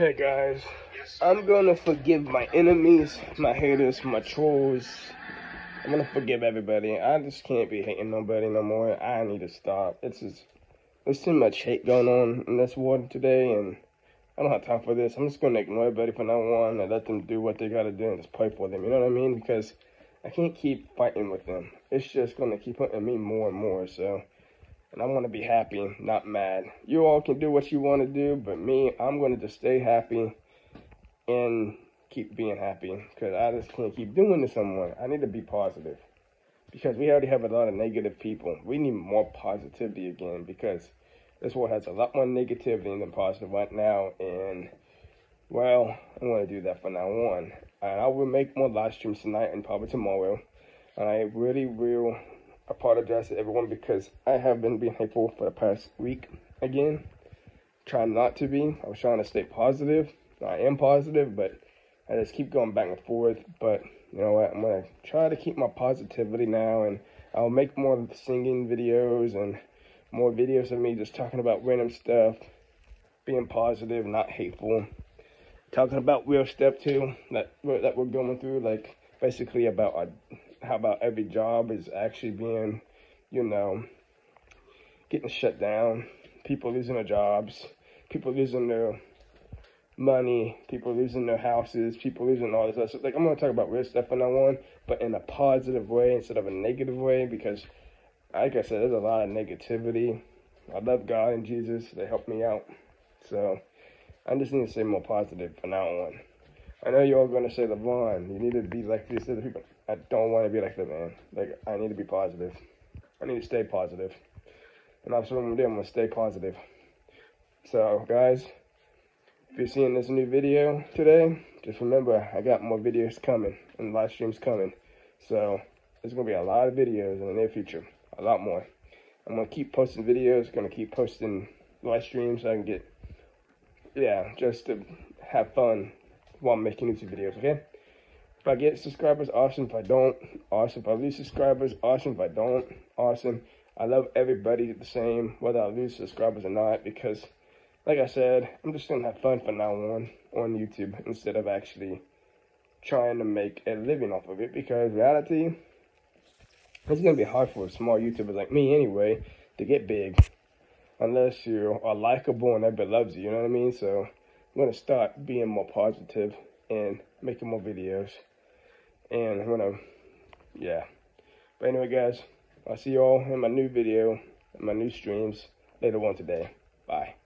Hey guys, I'm gonna forgive my enemies, my haters, my trolls. I'm gonna forgive everybody. I just can't be hating nobody no more. I need to stop. It's just there's too much hate going on in this world today, and I don't have time for this. I'm just gonna ignore everybody from now on and let them do what they gotta do and just pray for them. You know what I mean? Because I can't keep fighting with them. It's just gonna keep hurting me more and more. So and I want to be happy, not mad. You all can do what you want to do, but me, I'm going to just stay happy and keep being happy because I just can't keep doing this anymore. I need to be positive because we already have a lot of negative people. We need more positivity again because this world has a lot more negativity than positive right now. And well, I'm going to do that from now on. And I will make more live streams tonight and probably tomorrow. And I really will apologize to everyone because I have been being hateful for the past week again. Trying not to be. I was trying to stay positive. I am positive, but I just keep going back and forth. But you know what? I'm to try to keep my positivity now, and I'll make more singing videos and more videos of me just talking about random stuff, being positive, not hateful. Talking about real stuff too that that we're going through, like basically about our how about every job is actually being, you know, getting shut down, people losing their jobs, people losing their money, people losing their houses, people losing all this stuff. Like I'm gonna talk about real stuff from now on, but in a positive way instead of a negative way because like I said, there's a lot of negativity. I love God and Jesus. They help me out. So I just need to say more positive from now on. I know you're all gonna say, LeVon, you need to be like these other people. I don't want to be like that, man. Like, I need to be positive. I need to stay positive. And that's what I'm gonna do. I'm gonna stay positive. So, guys, if you're seeing this new video today, just remember I got more videos coming and live streams coming. So, there's gonna be a lot of videos in the near future. A lot more. I'm gonna keep posting videos. Gonna keep posting live streams so I can get, yeah, just to have fun while making YouTube videos. Okay. If I get subscribers, awesome. If I don't, awesome. If I lose subscribers, awesome. If I don't, awesome. I love everybody the same, whether I lose subscribers or not, because, like I said, I'm just going to have fun from now on on YouTube instead of actually trying to make a living off of it, because reality, it's going to be hard for a small YouTuber like me anyway to get big unless you are likable and everybody loves you, you know what I mean? So I'm to start being more positive and making more videos. And I'm gonna, yeah. But anyway, guys, I'll see you all in my new video, in my new streams later on today. Bye.